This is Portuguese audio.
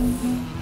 Música